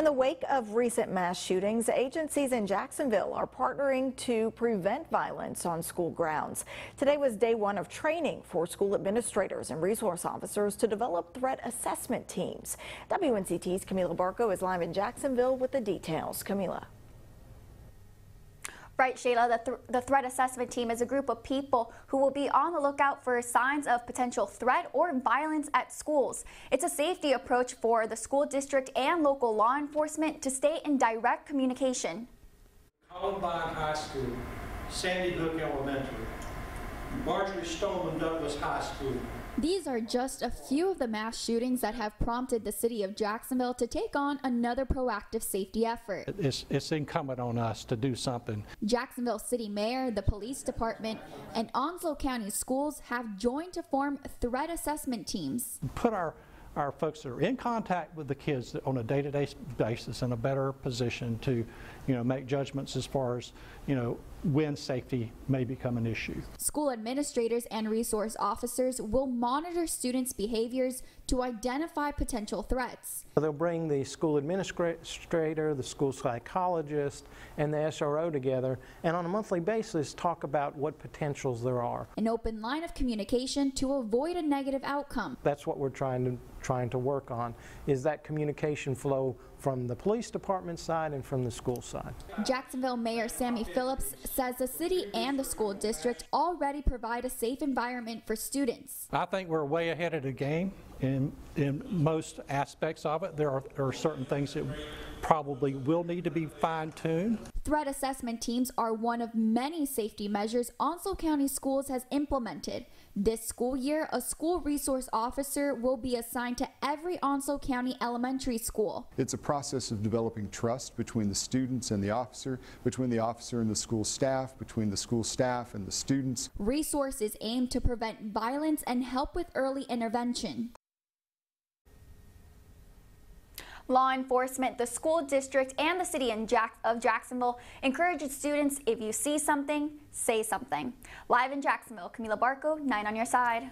In the wake of recent mass shootings, agencies in Jacksonville are partnering to prevent violence on school grounds. Today was day one of training for school administrators and resource officers to develop threat assessment teams. WNCT's Camila Barco is live in Jacksonville with the details. Camila. Right, Shayla, the, th the threat assessment team is a group of people who will be on the lookout for signs of potential threat or violence at schools. It's a safety approach for the school district and local law enforcement to stay in direct communication. Columbine High School, Sandy Hook Elementary, Marjory Stoneman Douglas High School, these are just a few of the mass shootings that have prompted the city of Jacksonville to take on another proactive safety effort. It's, it's incumbent on us to do something. Jacksonville City Mayor, the police department, and Onslow County Schools have joined to form threat assessment teams. Put our our folks that are in contact with the kids on a day-to-day -day basis in a better position to, you know, make judgments as far as, you know, when safety may become an issue. School administrators and resource officers will monitor students' behaviors to identify potential threats. They'll bring the school administrator, the school psychologist, and the SRO together, and on a monthly basis talk about what potentials there are. An open line of communication to avoid a negative outcome. That's what we're trying to trying to work on is that communication flow from the police department side and from the school side. Jacksonville Mayor Sammy Phillips says the city and the school district already provide a safe environment for students. I think we're way ahead of the game in, in most aspects of it. There are, there are certain things that probably will need to be fine-tuned. Threat assessment teams are one of many safety measures Onslow County Schools has implemented. This school year, a school resource officer will be assigned to every Onslow County elementary school. It's a process of developing trust between the students and the officer, between the officer and the school staff, between the school staff and the students. Resources aim to prevent violence and help with early intervention. Law enforcement, the school district, and the city Jack of Jacksonville encourages students if you see something, say something. Live in Jacksonville, Camila Barco, 9 on your side.